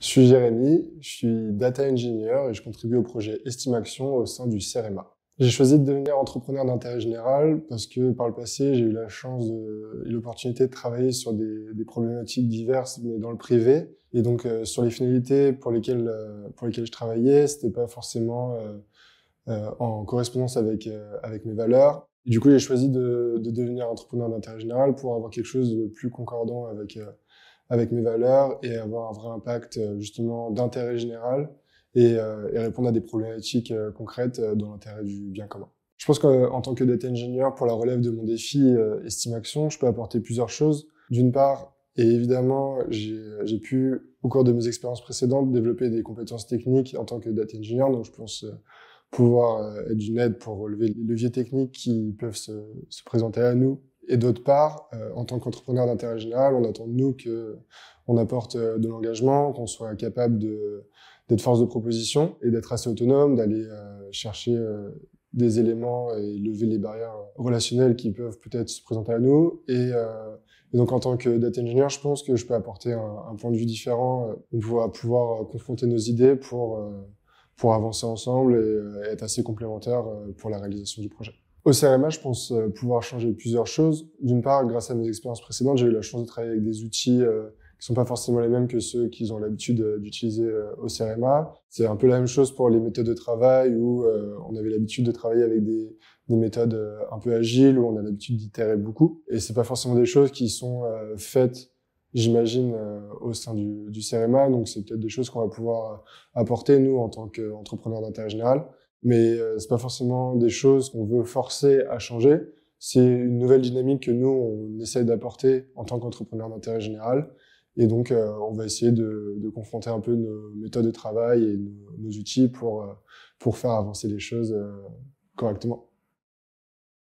Je suis Jérémy, je suis data engineer et je contribue au projet Estimation au sein du CEREMA. J'ai choisi de devenir entrepreneur d'intérêt général parce que par le passé, j'ai eu la chance et l'opportunité de travailler sur des, des, problématiques diverses, mais dans le privé. Et donc, euh, sur les finalités pour lesquelles, euh, pour lesquelles je travaillais, c'était pas forcément euh, en correspondance avec, avec mes valeurs. Du coup, j'ai choisi de, de, devenir entrepreneur d'intérêt général pour avoir quelque chose de plus concordant avec, avec mes valeurs et avoir un vrai impact justement d'intérêt général euh, et, répondre à des problématiques euh, concrètes euh, dans l'intérêt du bien commun. Je pense qu'en tant que data engineer, pour la relève de mon défi estimation, je peux apporter plusieurs choses. D'une part, et évidemment, j'ai pu, au cours de mes expériences précédentes, développer des compétences techniques en tant que data engineer. Donc, je pense pouvoir être d'une aide pour relever les leviers techniques qui peuvent se présenter à nous. Et d'autre part, en tant qu'entrepreneur d'intérêt général, on attend de nous que on apporte de l'engagement, qu'on soit capable d'être force de proposition et d'être assez autonome, d'aller euh, chercher euh, des éléments et lever les barrières relationnelles qui peuvent peut-être se présenter à nous. Et, euh, et, donc en tant que data engineer, je pense que je peux apporter un, point de vue différent. On va pouvoir confronter nos idées pour, pour avancer ensemble et être assez complémentaires pour la réalisation du projet. Au CRMA, je pense pouvoir changer plusieurs choses. D'une part, grâce à mes expériences précédentes, j'ai eu la chance de travailler avec des outils qui sont pas forcément les mêmes que ceux qu'ils ont l'habitude euh, d'utiliser euh, au CRMA. C'est un peu la même chose pour les méthodes de travail où euh, on avait l'habitude de travailler avec des, des méthodes un peu agiles où on a l'habitude d'itérer beaucoup. Et c'est pas forcément des choses qui sont faites, j'imagine, au sein du, du CRMA. Donc c'est peut-être des choses qu'on va pouvoir apporter nous en tant qu'entrepreneurs d'intérêt général. Mais c'est pas forcément des choses qu'on veut forcer à changer. C'est une nouvelle dynamique que nous on essaye d'apporter en tant qu'entrepreneurs d'intérêt général et donc, euh, on va essayer de, de, confronter un peu nos méthodes de travail et nos, nos outils pour, euh, pour faire avancer les choses euh, correctement.